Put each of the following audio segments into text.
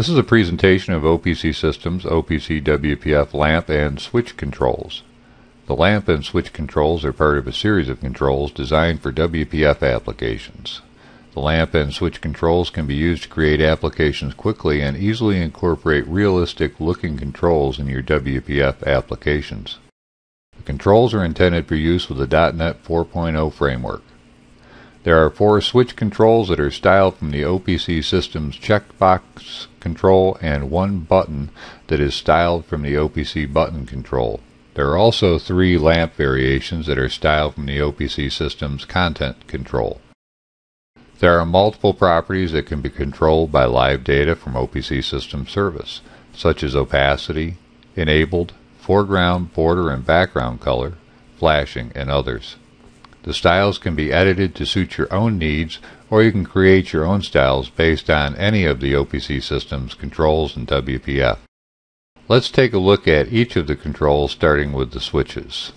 This is a presentation of OPC Systems OPC WPF lamp and switch controls. The lamp and switch controls are part of a series of controls designed for WPF applications. The lamp and switch controls can be used to create applications quickly and easily incorporate realistic looking controls in your WPF applications. The controls are intended for use with the .NET 4.0 framework. There are four switch controls that are styled from the OPC Systems checkbox control and one button that is styled from the OPC button control. There are also three lamp variations that are styled from the OPC Systems content control. There are multiple properties that can be controlled by live data from OPC System Service, such as opacity, enabled, foreground, border, and background color, flashing, and others. The styles can be edited to suit your own needs, or you can create your own styles based on any of the OPC system's controls and WPF. Let's take a look at each of the controls starting with the switches.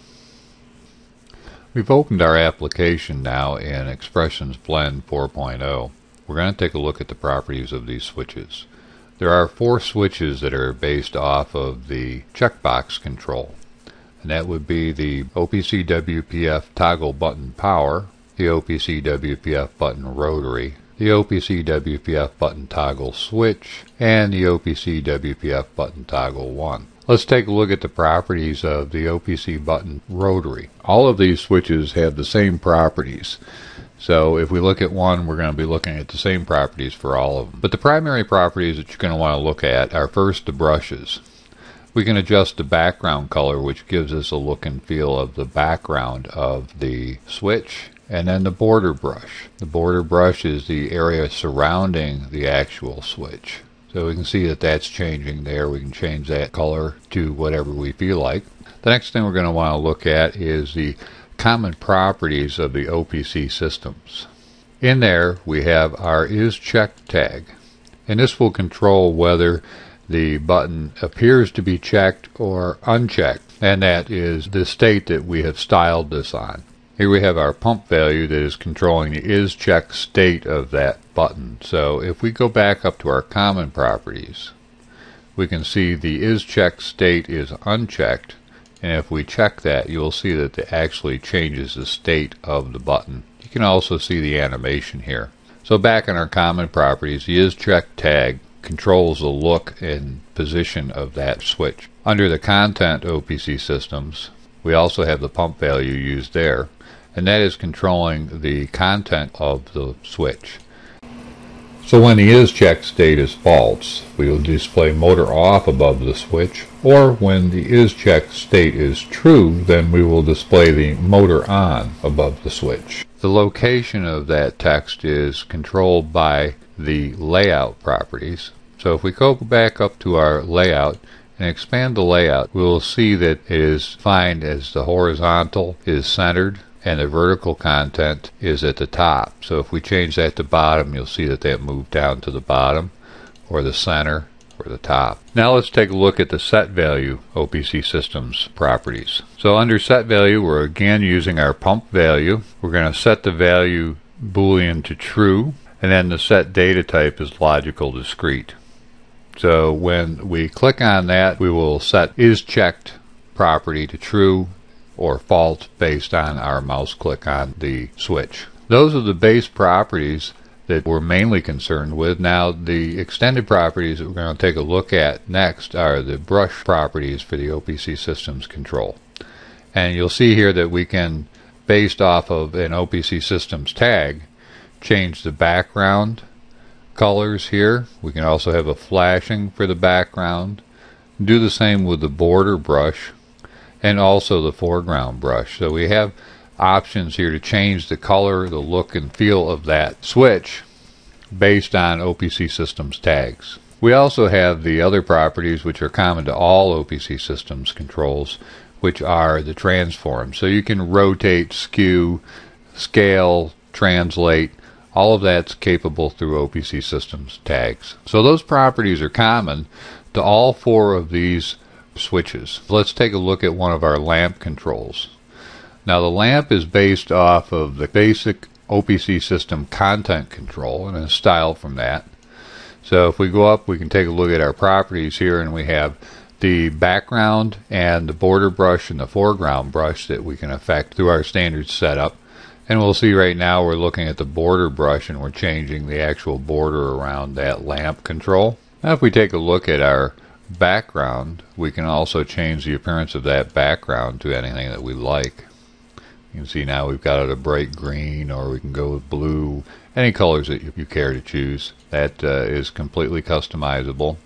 We've opened our application now in Expressions Blend 4.0. We're going to take a look at the properties of these switches. There are four switches that are based off of the checkbox control and that would be the OPC WPF toggle button power, the OPC WPF button rotary, the OPC WPF button toggle switch, and the OPC WPF button toggle 1. Let's take a look at the properties of the OPC button rotary. All of these switches have the same properties. So if we look at one, we're going to be looking at the same properties for all of them. But the primary properties that you're going to want to look at are first the brushes. We can adjust the background color, which gives us a look and feel of the background of the switch. And then the border brush. The border brush is the area surrounding the actual switch. So we can see that that's changing there. We can change that color to whatever we feel like. The next thing we're going to want to look at is the common properties of the OPC systems. In there, we have our is checked tag. And this will control whether the button appears to be checked or unchecked, and that is the state that we have styled this on. Here we have our pump value that is controlling the is checked state of that button. So if we go back up to our common properties, we can see the is checked state is unchecked. And if we check that, you'll see that it actually changes the state of the button. You can also see the animation here. So back in our common properties, the is checked tag controls the look and position of that switch. Under the content OPC systems, we also have the pump value used there, and that is controlling the content of the switch. So when the is checked state is false, we will display motor off above the switch, or when the is checked state is true, then we will display the motor on above the switch. The location of that text is controlled by the layout properties. So if we go back up to our layout and expand the layout, we will see that it is defined as the horizontal is centered and the vertical content is at the top. So if we change that to bottom, you'll see that that moved down to the bottom or the center or the top. Now let's take a look at the set value OPC systems properties. So under set value, we're again using our pump value. We're going to set the value boolean to true and then the set data type is logical discrete. So when we click on that, we will set is checked property to true or false based on our mouse click on the switch. Those are the base properties that we're mainly concerned with. Now, the extended properties that we're going to take a look at next are the brush properties for the OPC systems control. And you'll see here that we can, based off of an OPC systems tag, change the background colors here. We can also have a flashing for the background. Do the same with the border brush and also the foreground brush. So we have options here to change the color, the look and feel of that switch based on OPC systems tags. We also have the other properties which are common to all OPC systems controls, which are the transform. So you can rotate, skew, scale, translate, all of that's capable through OPC systems tags. So those properties are common to all four of these switches. Let's take a look at one of our lamp controls. Now the lamp is based off of the basic OPC system content control and is styled from that. So if we go up, we can take a look at our properties here and we have the background and the border brush and the foreground brush that we can affect through our standard setup. And we'll see right now we're looking at the border brush and we're changing the actual border around that lamp control. Now if we take a look at our background, we can also change the appearance of that background to anything that we like. You can see now we've got it a bright green or we can go with blue, any colors that you care to choose. That uh, is completely customizable,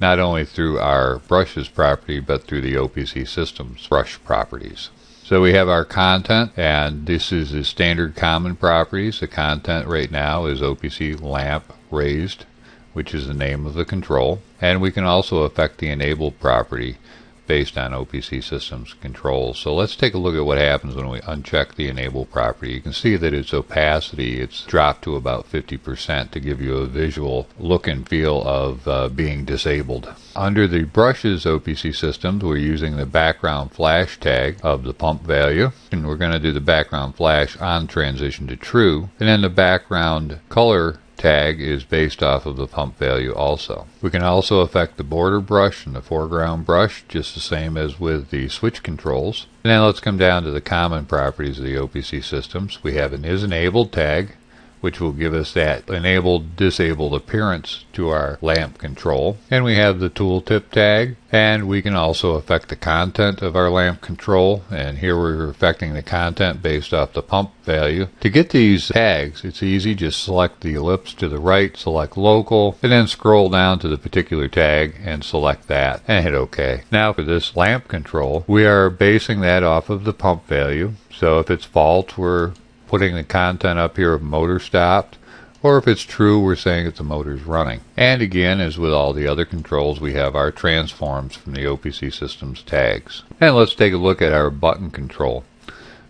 not only through our brushes property, but through the OPC systems brush properties. So we have our content, and this is the standard common properties. The content right now is OPC lamp raised, which is the name of the control. And we can also affect the enable property based on OPC systems controls. So let's take a look at what happens when we uncheck the enable property. You can see that its opacity, it's dropped to about 50% to give you a visual look and feel of uh, being disabled. Under the brushes OPC systems, we're using the background flash tag of the pump value. And we're going to do the background flash on transition to true. And then the background color tag is based off of the pump value also. We can also affect the border brush and the foreground brush just the same as with the switch controls. And now let's come down to the common properties of the OPC systems. We have an is enabled tag which will give us that enabled disabled appearance to our lamp control. And we have the tooltip tag and we can also affect the content of our lamp control and here we're affecting the content based off the pump value. To get these tags it's easy just select the ellipse to the right, select local and then scroll down to the particular tag and select that and hit OK. Now for this lamp control we are basing that off of the pump value so if it's false we're putting the content up here of motor stopped, or if it's true, we're saying that the motor's running. And again, as with all the other controls, we have our transforms from the OPC systems tags. And let's take a look at our button control.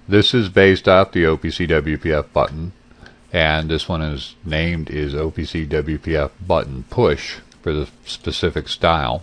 This is based off the OPC WPF button, and this one is named is OPC WPF button push for the specific style.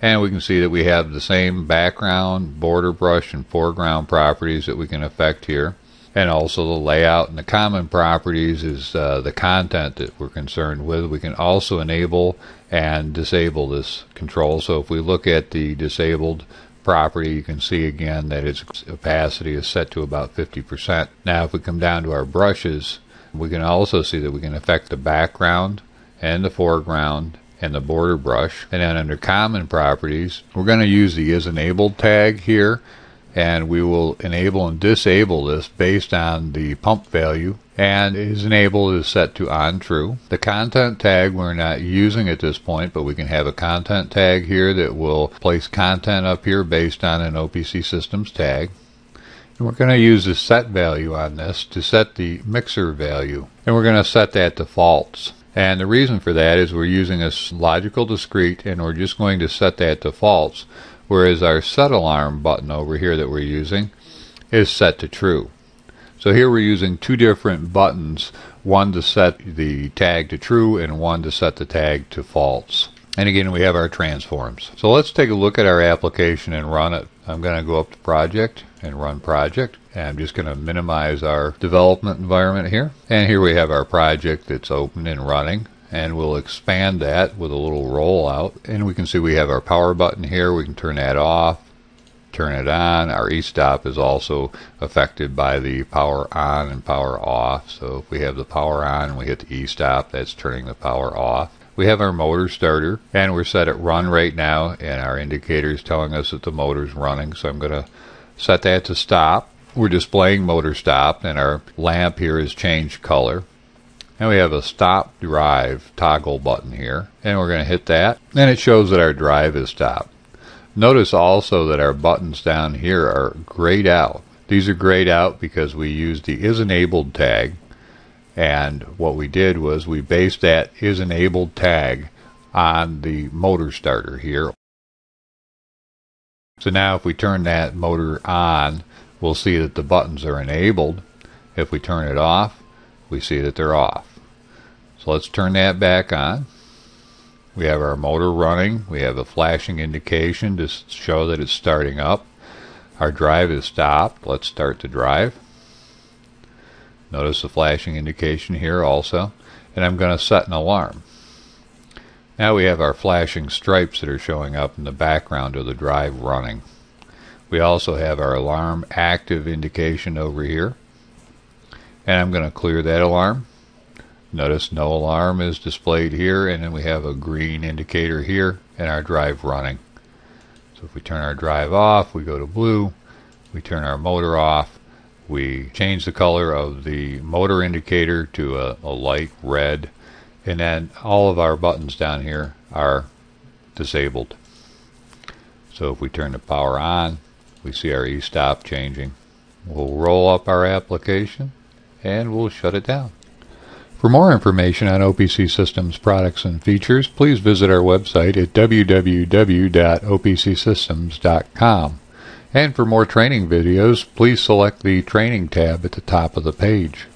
And we can see that we have the same background, border brush, and foreground properties that we can affect here and also the layout and the common properties is uh, the content that we're concerned with. We can also enable and disable this control. So if we look at the disabled property, you can see again that its opacity is set to about 50%. Now if we come down to our brushes, we can also see that we can affect the background and the foreground and the border brush. And then under common properties, we're going to use the is enabled tag here and we will enable and disable this based on the pump value and is enabled is set to on true. The content tag we're not using at this point but we can have a content tag here that will place content up here based on an OPC systems tag. And we're going to use the set value on this to set the mixer value and we're going to set that to false. And the reason for that is we're using a logical discrete and we're just going to set that to false whereas our set alarm button over here that we're using is set to true. So here we're using two different buttons, one to set the tag to true and one to set the tag to false. And again, we have our transforms. So let's take a look at our application and run it. I'm going to go up to project and run project. And I'm just going to minimize our development environment here. And here we have our project that's open and running and we'll expand that with a little rollout. And we can see we have our power button here. We can turn that off turn it on. Our e-stop is also affected by the power on and power off. So if we have the power on and we hit the e-stop that's turning the power off. We have our motor starter and we're set at run right now and our indicator is telling us that the motor's running. So I'm going to set that to stop. We're displaying motor stop and our lamp here has changed color and we have a stop drive toggle button here. And we're going to hit that. And it shows that our drive is stopped. Notice also that our buttons down here are grayed out. These are grayed out because we used the is enabled tag. And what we did was we based that is enabled tag on the motor starter here. So now if we turn that motor on, we'll see that the buttons are enabled. If we turn it off, we see that they're off. So let's turn that back on. We have our motor running. We have a flashing indication to show that it's starting up. Our drive is stopped. Let's start the drive. Notice the flashing indication here also. And I'm going to set an alarm. Now we have our flashing stripes that are showing up in the background of the drive running. We also have our alarm active indication over here. And I'm going to clear that alarm. Notice no alarm is displayed here and then we have a green indicator here and our drive running. So if we turn our drive off, we go to blue, we turn our motor off, we change the color of the motor indicator to a, a light red and then all of our buttons down here are disabled. So if we turn the power on, we see our e-stop changing. We'll roll up our application and we'll shut it down. For more information on OPC Systems products and features, please visit our website at www.opcsystems.com. And for more training videos, please select the Training tab at the top of the page.